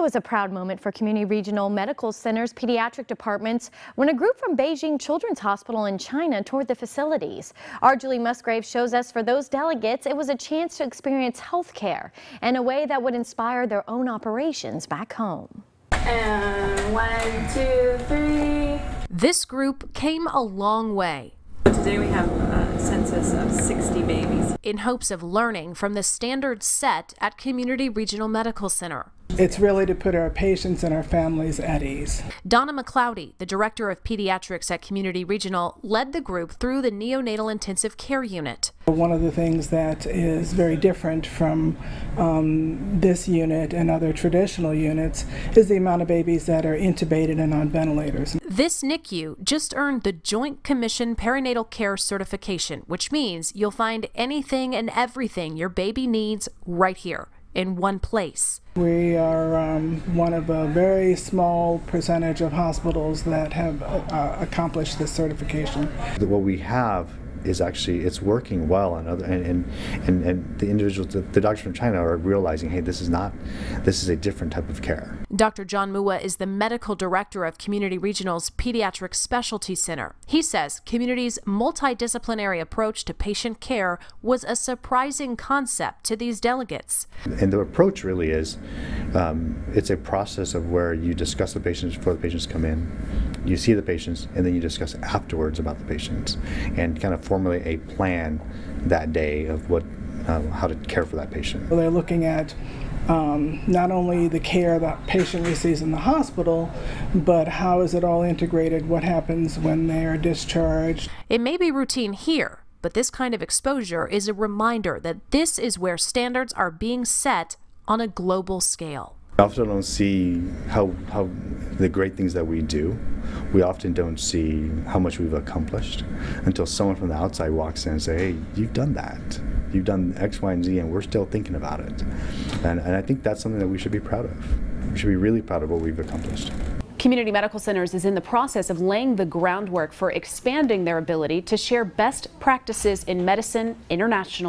It was a proud moment for Community Regional Medical Center's pediatric departments when a group from Beijing Children's Hospital in China toured the facilities. Our Julie Musgrave shows us for those delegates, it was a chance to experience health care in a way that would inspire their own operations back home. And one, two, three. This group came a long way. Today we have a census of 60 babies. In hopes of learning from the standards set at Community Regional Medical Center. It's really to put our patients and our families at ease. Donna McCloudy, the director of pediatrics at Community Regional, led the group through the neonatal intensive care unit. One of the things that is very different from um, this unit and other traditional units is the amount of babies that are intubated and on ventilators. This NICU just earned the Joint Commission Perinatal Care Certification, which means you'll find anything and everything your baby needs right here in one place. We are um, one of a very small percentage of hospitals that have uh, accomplished this certification. What we have is actually it's working well and other and and, and, and the individuals the, the, doctors from China are realizing hey this is not this is a different type of care. Dr. John Mua is the medical director of Community Regional's Pediatric Specialty Center. He says Community's multidisciplinary approach to patient care was a surprising concept to these delegates. And the approach really is um, it's a process of where you discuss the patients before the patients come in, you see the patients, and then you discuss afterwards about the patients and kind of formulate a plan that day of what uh, how to care for that patient. They're looking at um, not only the care that patient receives in the hospital, but how is it all integrated? What happens when they are discharged? It may be routine here, but this kind of exposure is a reminder that this is where standards are being set on a global scale. We often don't see how, how the great things that we do. We often don't see how much we've accomplished until someone from the outside walks in and say, "Hey, you've done that. You've done X, Y, and Z, and we're still thinking about it." And, and I think that's something that we should be proud of. We should be really proud of what we've accomplished. Community Medical Centers is in the process of laying the groundwork for expanding their ability to share best practices in medicine internationally.